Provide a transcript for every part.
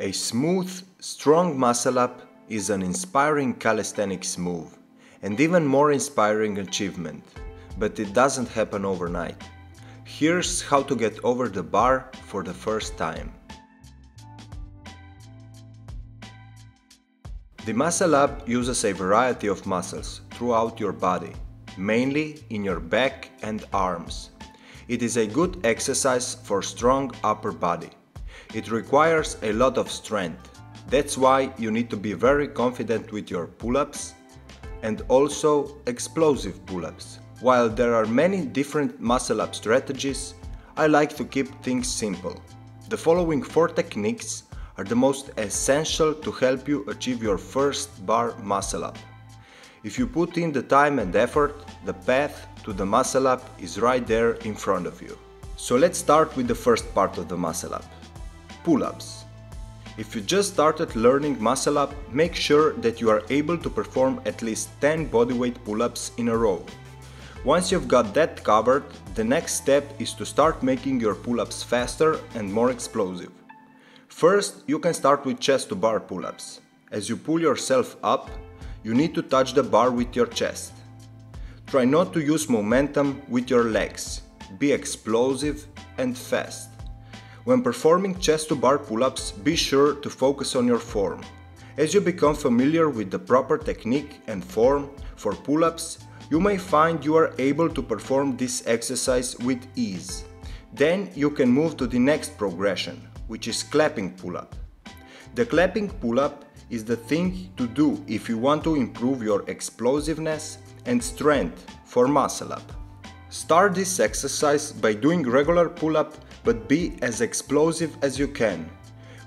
A smooth, strong muscle up is an inspiring calisthenics move and even more inspiring achievement, but it doesn't happen overnight. Here's how to get over the bar for the first time. The muscle up uses a variety of muscles throughout your body, mainly in your back and arms. It is a good exercise for strong upper body. It requires a lot of strength. That's why you need to be very confident with your pull-ups and also explosive pull-ups. While there are many different muscle-up strategies, I like to keep things simple. The following four techniques are the most essential to help you achieve your first bar muscle up. If you put in the time and effort, the path to the muscle up is right there in front of you. So let's start with the first part of the muscle up pull-ups. If you just started learning muscle up, make sure that you are able to perform at least 10 bodyweight pull-ups in a row. Once you've got that covered, the next step is to start making your pull-ups faster and more explosive. First, you can start with chest to bar pull-ups. As you pull yourself up, you need to touch the bar with your chest. Try not to use momentum with your legs. Be explosive and fast. When performing chest to bar pull-ups, be sure to focus on your form. As you become familiar with the proper technique and form for pull-ups, you may find you are able to perform this exercise with ease. Then you can move to the next progression, which is clapping pull-up. The clapping pull-up is the thing to do if you want to improve your explosiveness and strength for muscle up. Start this exercise by doing regular pull-up but be as explosive as you can.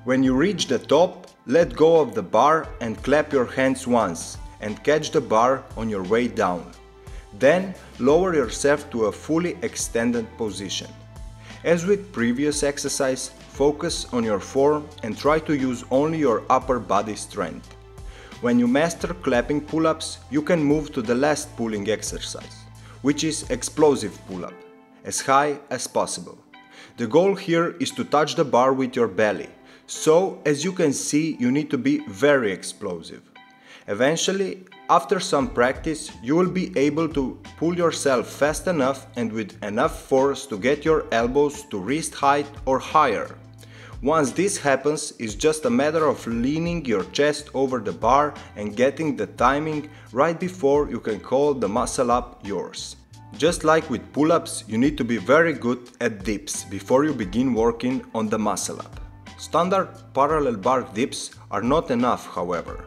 When you reach the top, let go of the bar and clap your hands once and catch the bar on your way down. Then lower yourself to a fully extended position. As with previous exercise, focus on your form and try to use only your upper body strength. When you master clapping pull-ups, you can move to the last pulling exercise, which is explosive pull-up, as high as possible. The goal here is to touch the bar with your belly, so as you can see you need to be very explosive. Eventually, after some practice, you will be able to pull yourself fast enough and with enough force to get your elbows to wrist height or higher. Once this happens, it's just a matter of leaning your chest over the bar and getting the timing right before you can call the muscle up yours. Just like with pull-ups, you need to be very good at dips before you begin working on the muscle up. Standard parallel bar dips are not enough, however.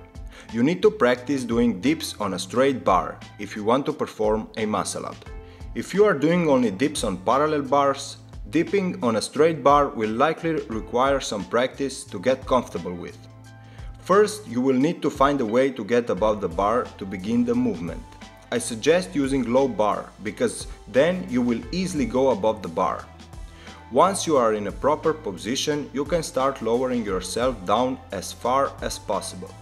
You need to practice doing dips on a straight bar if you want to perform a muscle up. If you are doing only dips on parallel bars, dipping on a straight bar will likely require some practice to get comfortable with. First, you will need to find a way to get above the bar to begin the movement. I suggest using low bar because then you will easily go above the bar. Once you are in a proper position, you can start lowering yourself down as far as possible,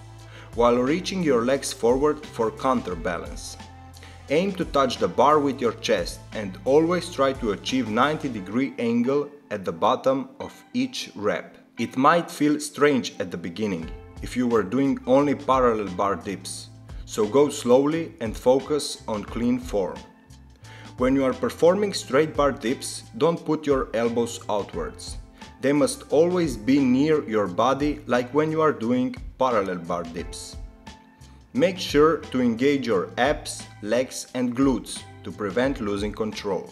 while reaching your legs forward for counterbalance. Aim to touch the bar with your chest and always try to achieve 90 degree angle at the bottom of each rep. It might feel strange at the beginning if you were doing only parallel bar dips, so go slowly and focus on clean form. When you are performing straight bar dips, don't put your elbows outwards. They must always be near your body like when you are doing parallel bar dips. Make sure to engage your abs, legs and glutes to prevent losing control.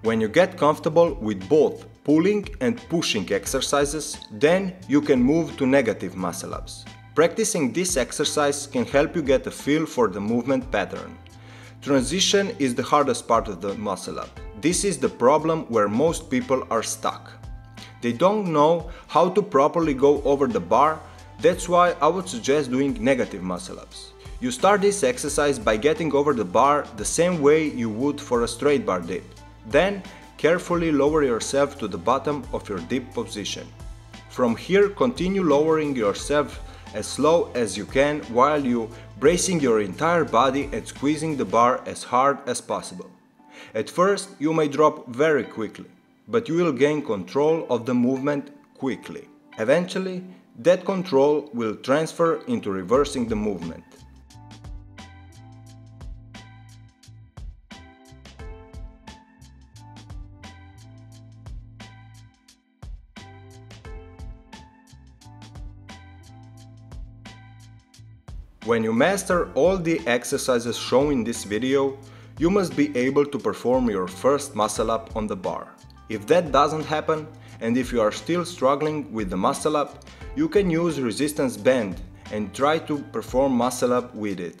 When you get comfortable with both pulling and pushing exercises, then you can move to negative muscle ups. Practicing this exercise can help you get a feel for the movement pattern. Transition is the hardest part of the muscle up. This is the problem where most people are stuck. They don't know how to properly go over the bar, that's why I would suggest doing negative muscle ups. You start this exercise by getting over the bar the same way you would for a straight bar dip. Then carefully lower yourself to the bottom of your dip position. From here continue lowering yourself as slow as you can while you bracing your entire body and squeezing the bar as hard as possible. At first you may drop very quickly, but you will gain control of the movement quickly. Eventually, that control will transfer into reversing the movement. When you master all the exercises shown in this video, you must be able to perform your first muscle up on the bar. If that doesn't happen, and if you are still struggling with the muscle up, you can use resistance band and try to perform muscle up with it.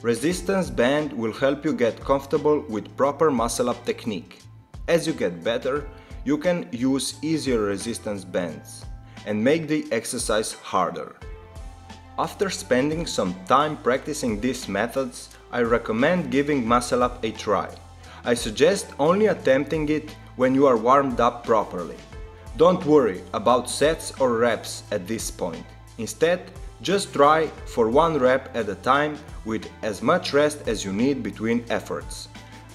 Resistance band will help you get comfortable with proper muscle up technique. As you get better, you can use easier resistance bands and make the exercise harder. After spending some time practicing these methods, I recommend giving muscle up a try. I suggest only attempting it when you are warmed up properly. Don't worry about sets or reps at this point. Instead, just try for one rep at a time with as much rest as you need between efforts.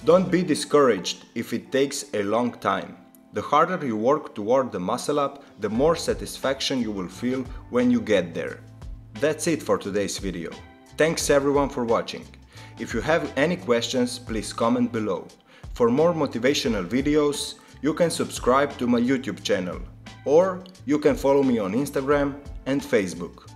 Don't be discouraged if it takes a long time. The harder you work toward the muscle up, the more satisfaction you will feel when you get there. That's it for today's video. Thanks everyone for watching. If you have any questions, please comment below. For more motivational videos, you can subscribe to my YouTube channel or you can follow me on Instagram and Facebook.